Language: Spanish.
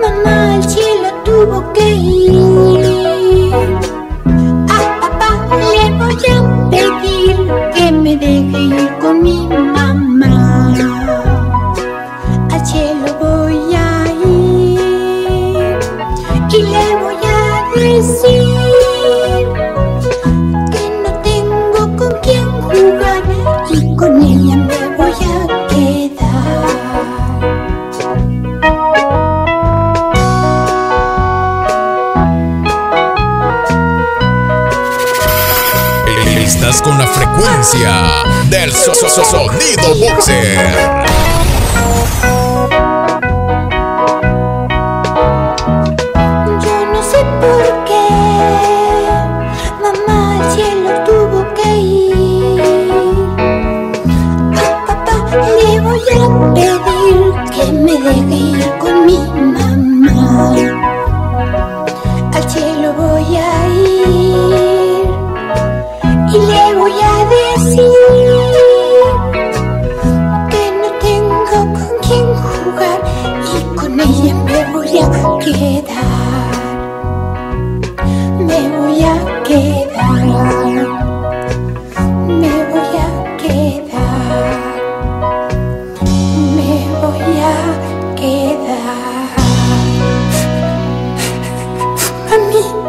mamá al cielo tuvo que ir. A papá le voy a pedir que me deje ir con mi mamá. Al cielo voy a ir y le voy a decir Con la frecuencia del so- so- so- sonido boxer. Yo no sé por qué mamá al cielo tuvo que ir. A papá le voy a pedir que me deje quedar, me voy a quedar, me voy a quedar, me voy a quedar. A mí.